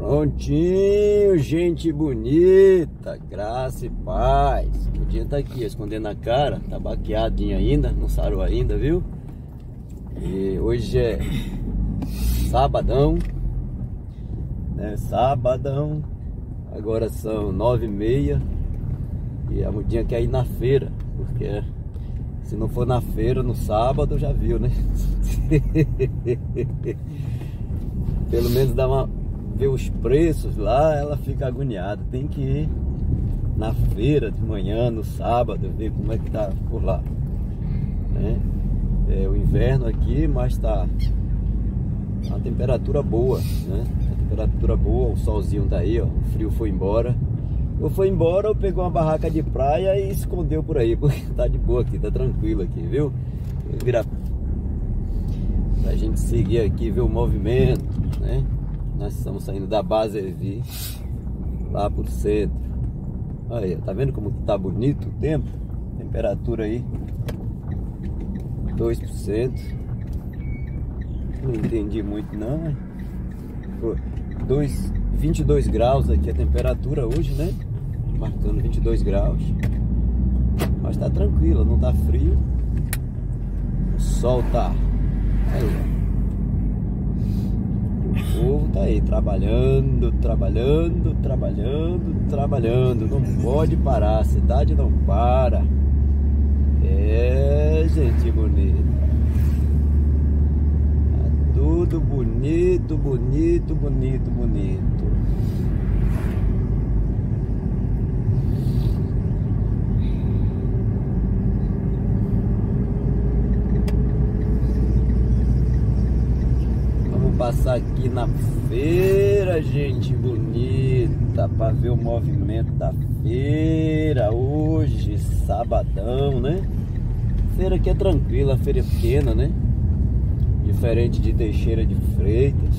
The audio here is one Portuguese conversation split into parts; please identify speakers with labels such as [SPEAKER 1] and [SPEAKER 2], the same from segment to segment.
[SPEAKER 1] Prontinho, gente bonita, graça e paz. O dia tá aqui, escondendo a cara, tá baqueadinho ainda, não sarou ainda, viu? E hoje é sabadão, né? Sabadão, agora são nove e meia e a mudinha quer ir na feira, porque se não for na feira no sábado já viu, né? Pelo menos dá uma ver os preços lá, ela fica agoniada. Tem que ir na feira de manhã, no sábado, ver como é que tá por lá. Né? É o inverno aqui, mas tá a temperatura boa, né? A temperatura boa, o solzinho tá aí, ó. O frio foi embora. Eu fui embora, eu pegou uma barraca de praia e escondeu por aí, porque tá de boa aqui, tá tranquilo aqui, viu? Virar pra gente seguir aqui, ver o movimento, né? Nós estamos saindo da base Evi lá pro centro. Aí, tá vendo como tá bonito o tempo? Temperatura aí 2%. Não entendi muito não, né? Dois, 22 graus aqui a temperatura hoje, né? Marcando 22 graus. Mas tá tranquilo, não tá frio. O sol tá aí, o povo tá aí trabalhando, trabalhando, trabalhando, trabalhando. Não pode parar, a cidade não para. É, gente bonita. Tá tudo bonito, bonito, bonito, bonito. Passar aqui na feira, gente bonita, para ver o movimento da feira hoje, sabadão, né? Feira aqui é tranquila, feira é pequena, né? Diferente de Teixeira de Freitas.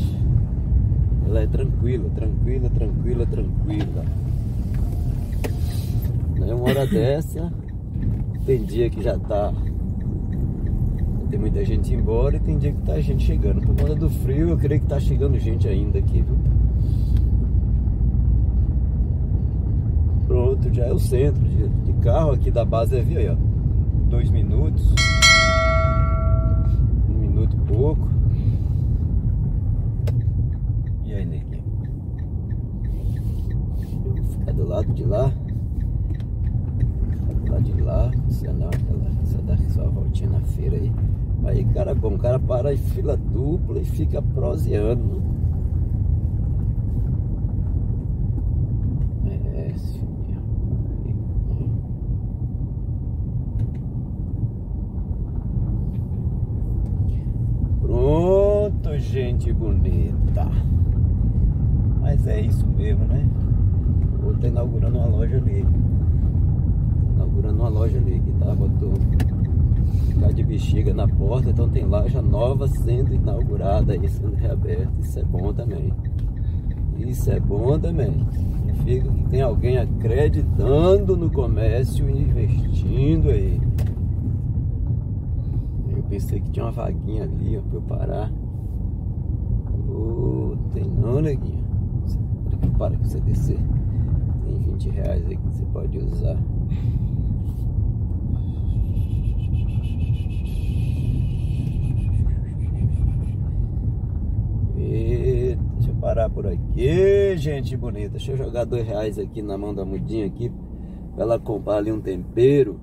[SPEAKER 1] Ela é tranquila, tranquila, tranquila, tranquila. Né? Uma hora dessa, tem dia que já tá tem muita gente embora e tem dia que tá gente chegando. Por conta do frio, eu creio que tá chegando gente ainda aqui, viu? Pronto, já é o centro de, de carro aqui da base é aí, ó. Dois minutos. Um minuto e pouco. E aí, neguinho? Ficar do lado de lá. De lá. Não, aquela, você dá só uma voltinha na feira aí. Aí, cara bom, o cara para em fila dupla e fica proseando. É. Pronto, gente bonita. Mas é isso mesmo, né? Vou estar inaugurando uma loja ali. Inaugurando uma loja ali que tá botando ficar de bexiga na porta, então tem loja nova sendo inaugurada e sendo reaberta. Isso é bom também. Isso é bom também. Significa que tem alguém acreditando no comércio e investindo aí. Eu pensei que tinha uma vaguinha ali ó, pra eu parar. Oh, tem não, neguinho. Para que você descer. Tem 20 reais aí que você pode usar. Parar por aqui, gente bonita. Deixa eu jogar dois reais aqui na mão da mudinha aqui. Pra ela comprar ali um tempero.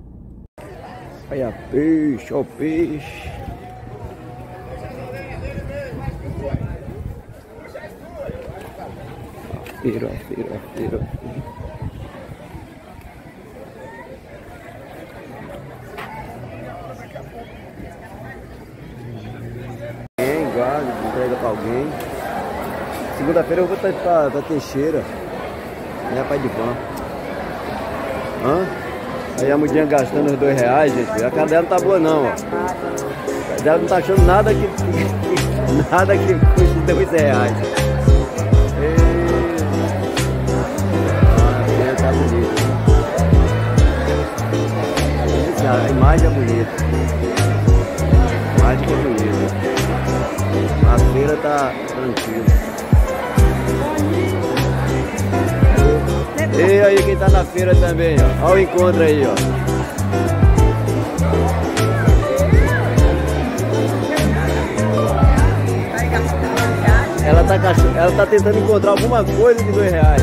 [SPEAKER 1] Olha peixe, ó peixe. Feira, feira, feira. entrega pra alguém. Segunda-feira eu vou estar pra, pra Teixeira. Minha pai de van. Hã? Aí a mudinha gastando os dois reais, gente. A cara dela não tá boa não, ó. A não tá achando nada que. nada que custe dois reais. Ah, tá bonito. A imagem é bonita. A imagem é bonita. A feira tá tranquila. E aí quem tá na feira também, ó. Olha o encontro aí, ó. Ela tá, ela tá tentando encontrar alguma coisa de dois reais.